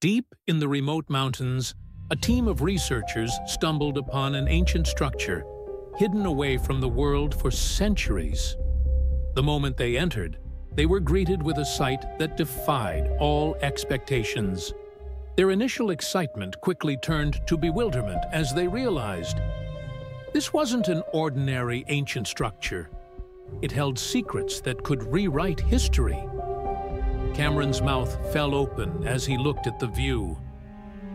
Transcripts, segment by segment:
Deep in the remote mountains, a team of researchers stumbled upon an ancient structure hidden away from the world for centuries. The moment they entered, they were greeted with a sight that defied all expectations. Their initial excitement quickly turned to bewilderment as they realized this wasn't an ordinary ancient structure. It held secrets that could rewrite history. Cameron's mouth fell open as he looked at the view.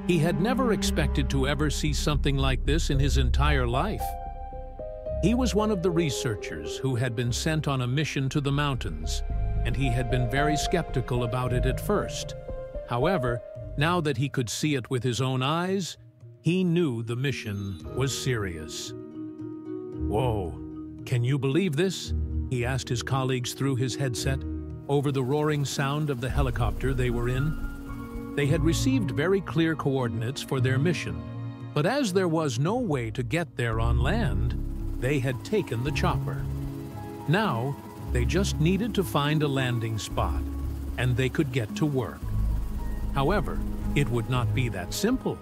He had never expected to ever see something like this in his entire life. He was one of the researchers who had been sent on a mission to the mountains, and he had been very skeptical about it at first. However, now that he could see it with his own eyes, he knew the mission was serious. Whoa, can you believe this? He asked his colleagues through his headset over the roaring sound of the helicopter they were in. They had received very clear coordinates for their mission, but as there was no way to get there on land, they had taken the chopper. Now, they just needed to find a landing spot, and they could get to work. However, it would not be that simple.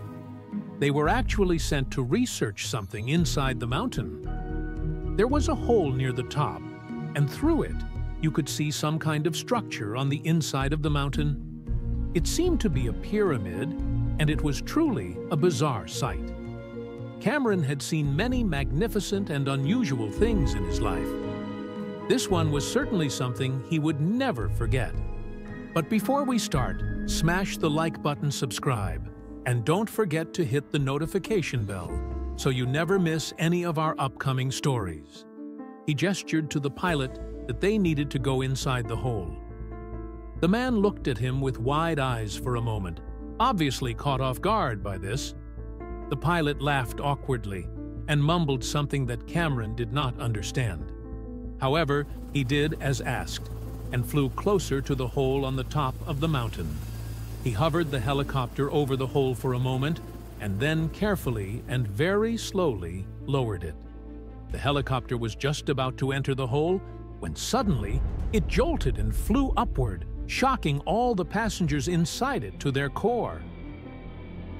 They were actually sent to research something inside the mountain. There was a hole near the top, and through it, you could see some kind of structure on the inside of the mountain. It seemed to be a pyramid, and it was truly a bizarre sight. Cameron had seen many magnificent and unusual things in his life. This one was certainly something he would never forget. But before we start, smash the like button subscribe, and don't forget to hit the notification bell so you never miss any of our upcoming stories. He gestured to the pilot that they needed to go inside the hole. The man looked at him with wide eyes for a moment, obviously caught off guard by this. The pilot laughed awkwardly and mumbled something that Cameron did not understand. However, he did as asked and flew closer to the hole on the top of the mountain. He hovered the helicopter over the hole for a moment and then carefully and very slowly lowered it. The helicopter was just about to enter the hole when suddenly it jolted and flew upward, shocking all the passengers inside it to their core.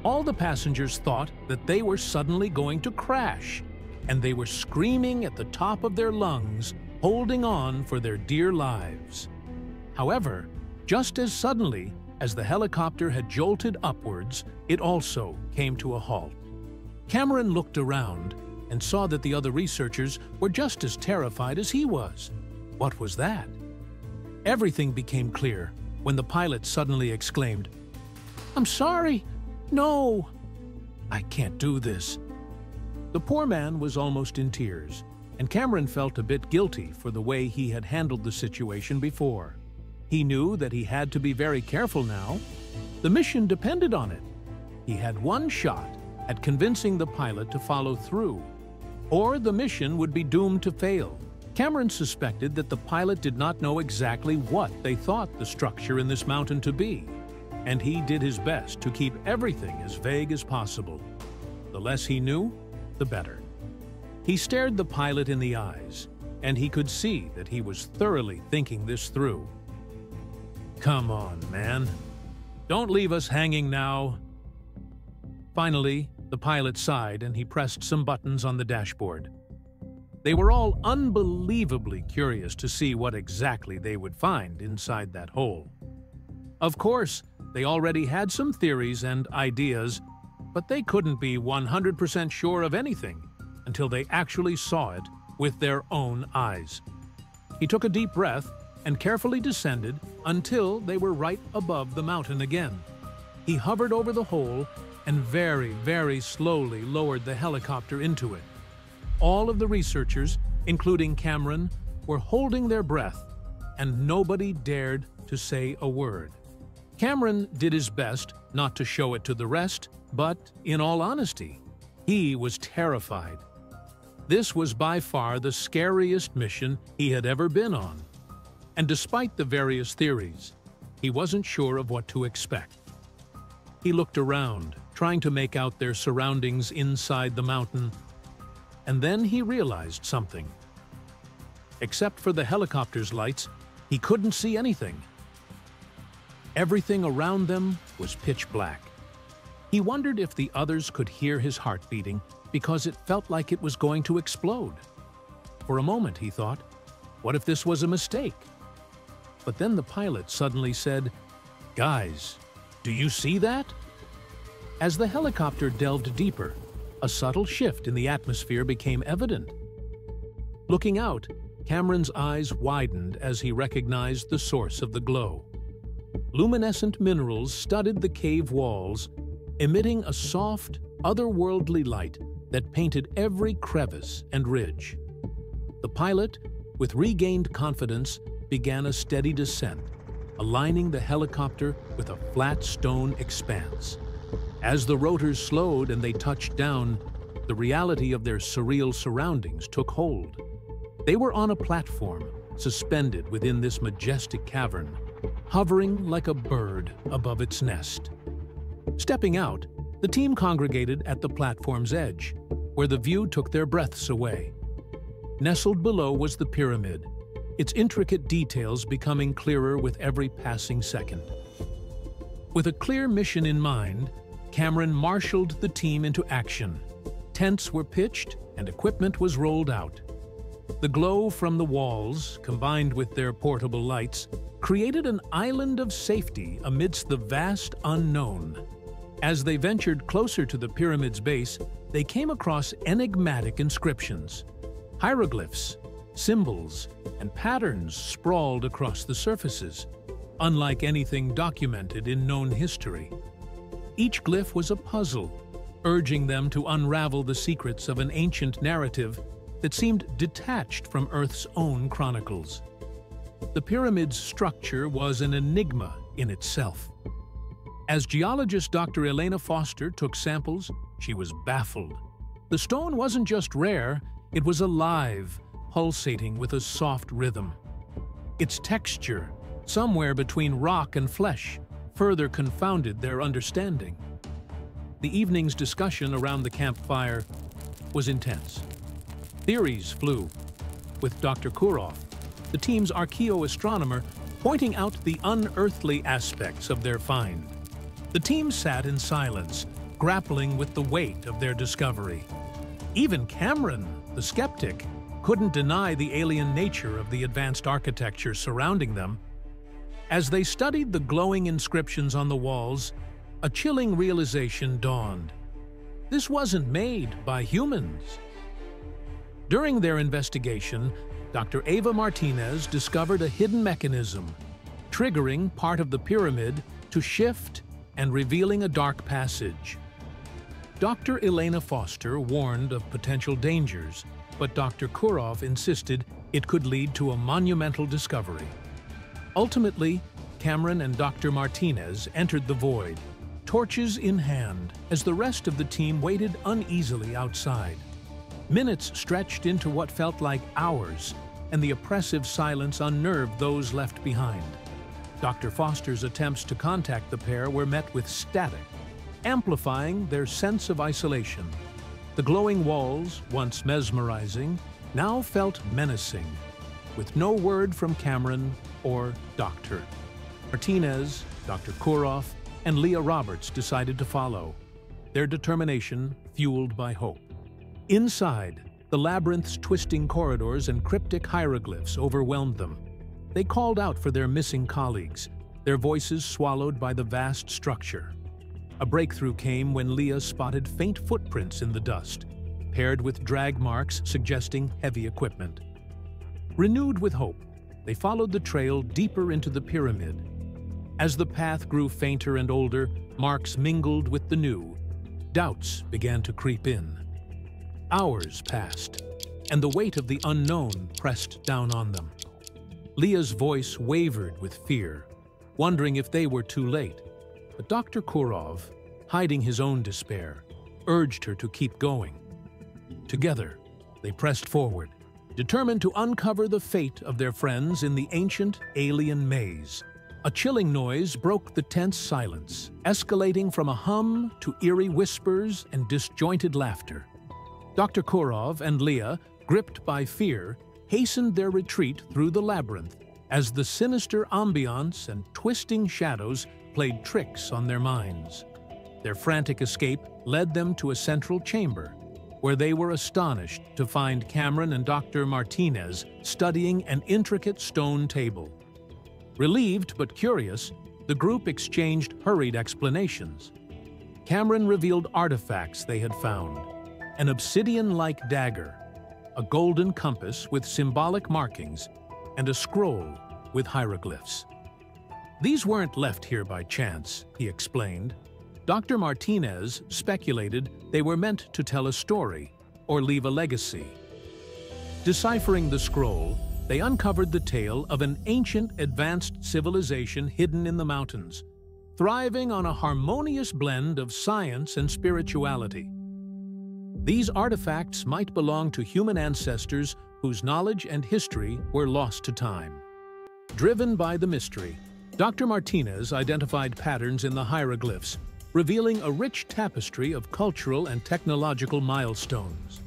All the passengers thought that they were suddenly going to crash, and they were screaming at the top of their lungs, holding on for their dear lives. However, just as suddenly as the helicopter had jolted upwards, it also came to a halt. Cameron looked around and saw that the other researchers were just as terrified as he was. What was that? Everything became clear when the pilot suddenly exclaimed, I'm sorry. No. I can't do this. The poor man was almost in tears, and Cameron felt a bit guilty for the way he had handled the situation before. He knew that he had to be very careful now. The mission depended on it. He had one shot at convincing the pilot to follow through, or the mission would be doomed to fail. Cameron suspected that the pilot did not know exactly what they thought the structure in this mountain to be, and he did his best to keep everything as vague as possible. The less he knew, the better. He stared the pilot in the eyes, and he could see that he was thoroughly thinking this through. Come on, man. Don't leave us hanging now. Finally, the pilot sighed and he pressed some buttons on the dashboard. They were all unbelievably curious to see what exactly they would find inside that hole. Of course, they already had some theories and ideas, but they couldn't be 100% sure of anything until they actually saw it with their own eyes. He took a deep breath and carefully descended until they were right above the mountain again. He hovered over the hole and very, very slowly lowered the helicopter into it. All of the researchers, including Cameron, were holding their breath, and nobody dared to say a word. Cameron did his best not to show it to the rest, but, in all honesty, he was terrified. This was by far the scariest mission he had ever been on. And despite the various theories, he wasn't sure of what to expect. He looked around, trying to make out their surroundings inside the mountain and then he realized something. Except for the helicopter's lights, he couldn't see anything. Everything around them was pitch black. He wondered if the others could hear his heart beating because it felt like it was going to explode. For a moment, he thought, what if this was a mistake? But then the pilot suddenly said, Guys, do you see that? As the helicopter delved deeper, a subtle shift in the atmosphere became evident. Looking out, Cameron's eyes widened as he recognized the source of the glow. Luminescent minerals studded the cave walls, emitting a soft, otherworldly light that painted every crevice and ridge. The pilot, with regained confidence, began a steady descent, aligning the helicopter with a flat stone expanse. As the rotors slowed and they touched down, the reality of their surreal surroundings took hold. They were on a platform, suspended within this majestic cavern, hovering like a bird above its nest. Stepping out, the team congregated at the platform's edge, where the view took their breaths away. Nestled below was the pyramid, its intricate details becoming clearer with every passing second. With a clear mission in mind, Cameron marshaled the team into action. Tents were pitched and equipment was rolled out. The glow from the walls, combined with their portable lights, created an island of safety amidst the vast unknown. As they ventured closer to the pyramid's base, they came across enigmatic inscriptions. Hieroglyphs, symbols, and patterns sprawled across the surfaces, unlike anything documented in known history. Each glyph was a puzzle, urging them to unravel the secrets of an ancient narrative that seemed detached from Earth's own chronicles. The pyramid's structure was an enigma in itself. As geologist Dr. Elena Foster took samples, she was baffled. The stone wasn't just rare, it was alive, pulsating with a soft rhythm. Its texture, somewhere between rock and flesh, further confounded their understanding. The evening's discussion around the campfire was intense. Theories flew, with Dr. Kurov, the team's archaeoastronomer, pointing out the unearthly aspects of their find. The team sat in silence, grappling with the weight of their discovery. Even Cameron, the skeptic, couldn't deny the alien nature of the advanced architecture surrounding them as they studied the glowing inscriptions on the walls, a chilling realization dawned. This wasn't made by humans. During their investigation, Dr. Ava Martinez discovered a hidden mechanism, triggering part of the pyramid to shift and revealing a dark passage. Dr. Elena Foster warned of potential dangers, but Dr. Kurov insisted it could lead to a monumental discovery. Ultimately, Cameron and Dr. Martinez entered the void, torches in hand, as the rest of the team waited uneasily outside. Minutes stretched into what felt like hours, and the oppressive silence unnerved those left behind. Dr. Foster's attempts to contact the pair were met with static, amplifying their sense of isolation. The glowing walls, once mesmerizing, now felt menacing, with no word from Cameron or Doctor. Martinez, Dr. Kurov, and Leah Roberts decided to follow, their determination fueled by hope. Inside, the labyrinth's twisting corridors and cryptic hieroglyphs overwhelmed them. They called out for their missing colleagues, their voices swallowed by the vast structure. A breakthrough came when Leah spotted faint footprints in the dust, paired with drag marks suggesting heavy equipment. Renewed with hope, they followed the trail deeper into the pyramid. As the path grew fainter and older, marks mingled with the new. Doubts began to creep in. Hours passed, and the weight of the unknown pressed down on them. Leah's voice wavered with fear, wondering if they were too late. But Dr. Kurov, hiding his own despair, urged her to keep going. Together, they pressed forward, determined to uncover the fate of their friends in the ancient alien maze. A chilling noise broke the tense silence, escalating from a hum to eerie whispers and disjointed laughter. Dr. Kurov and Leah, gripped by fear, hastened their retreat through the labyrinth as the sinister ambiance and twisting shadows played tricks on their minds. Their frantic escape led them to a central chamber, where they were astonished to find Cameron and Dr. Martinez studying an intricate stone table. Relieved but curious, the group exchanged hurried explanations. Cameron revealed artifacts they had found, an obsidian-like dagger, a golden compass with symbolic markings, and a scroll with hieroglyphs. These weren't left here by chance, he explained. Dr. Martinez speculated they were meant to tell a story or leave a legacy. Deciphering the scroll, they uncovered the tale of an ancient advanced civilization hidden in the mountains, thriving on a harmonious blend of science and spirituality. These artifacts might belong to human ancestors whose knowledge and history were lost to time. Driven by the mystery, Dr. Martinez identified patterns in the hieroglyphs, revealing a rich tapestry of cultural and technological milestones.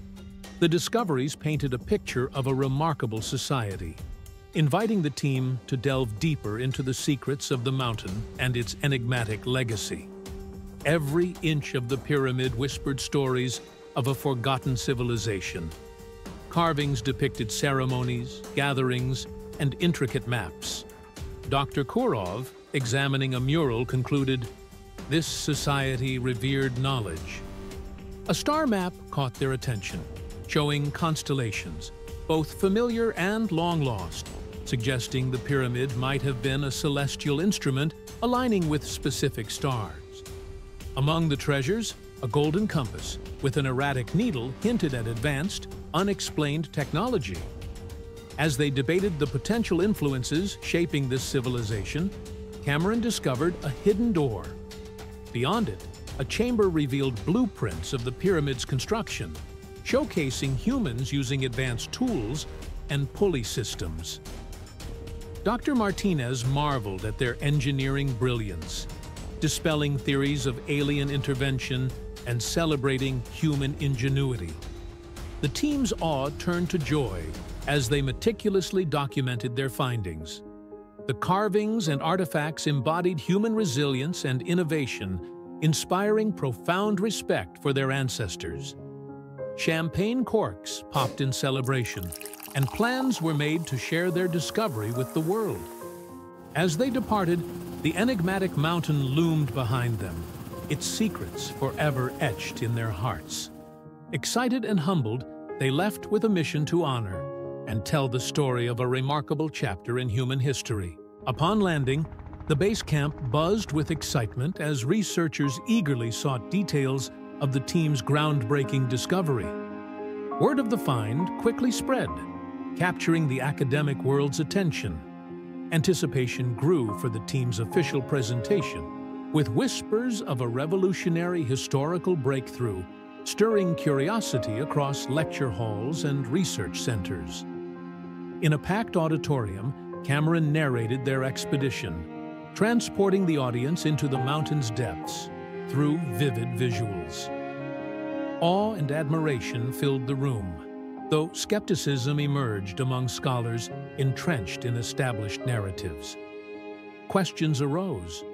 The discoveries painted a picture of a remarkable society, inviting the team to delve deeper into the secrets of the mountain and its enigmatic legacy. Every inch of the pyramid whispered stories of a forgotten civilization. Carvings depicted ceremonies, gatherings, and intricate maps. Dr. Kurov, examining a mural, concluded, this society revered knowledge. A star map caught their attention, showing constellations, both familiar and long lost, suggesting the pyramid might have been a celestial instrument aligning with specific stars. Among the treasures, a golden compass with an erratic needle hinted at advanced, unexplained technology. As they debated the potential influences shaping this civilization, Cameron discovered a hidden door. Beyond it, a chamber revealed blueprints of the pyramid's construction, showcasing humans using advanced tools and pulley systems. Dr. Martinez marveled at their engineering brilliance, dispelling theories of alien intervention and celebrating human ingenuity. The team's awe turned to joy as they meticulously documented their findings. The carvings and artifacts embodied human resilience and innovation, inspiring profound respect for their ancestors. Champagne corks popped in celebration, and plans were made to share their discovery with the world. As they departed, the enigmatic mountain loomed behind them, its secrets forever etched in their hearts. Excited and humbled, they left with a mission to honor and tell the story of a remarkable chapter in human history. Upon landing, the base camp buzzed with excitement as researchers eagerly sought details of the team's groundbreaking discovery. Word of the find quickly spread, capturing the academic world's attention. Anticipation grew for the team's official presentation, with whispers of a revolutionary historical breakthrough stirring curiosity across lecture halls and research centers. In a packed auditorium, Cameron narrated their expedition, transporting the audience into the mountain's depths through vivid visuals. Awe and admiration filled the room, though skepticism emerged among scholars entrenched in established narratives. Questions arose,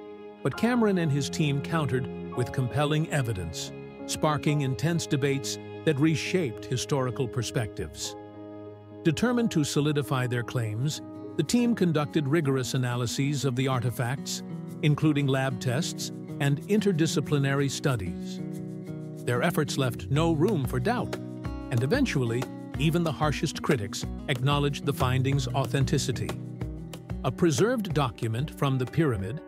but Cameron and his team countered with compelling evidence sparking intense debates that reshaped historical perspectives. Determined to solidify their claims, the team conducted rigorous analyses of the artifacts, including lab tests and interdisciplinary studies. Their efforts left no room for doubt, and eventually, even the harshest critics acknowledged the findings' authenticity. A preserved document from the pyramid,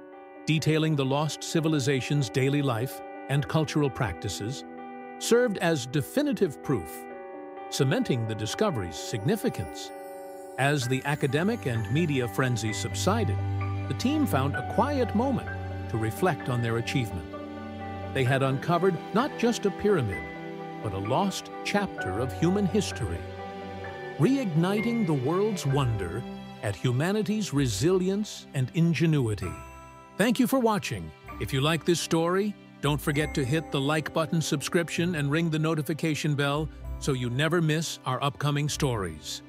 detailing the lost civilization's daily life, and cultural practices served as definitive proof, cementing the discovery's significance. As the academic and media frenzy subsided, the team found a quiet moment to reflect on their achievement. They had uncovered not just a pyramid, but a lost chapter of human history, reigniting the world's wonder at humanity's resilience and ingenuity. Thank you for watching. If you like this story, don't forget to hit the like button subscription and ring the notification bell so you never miss our upcoming stories.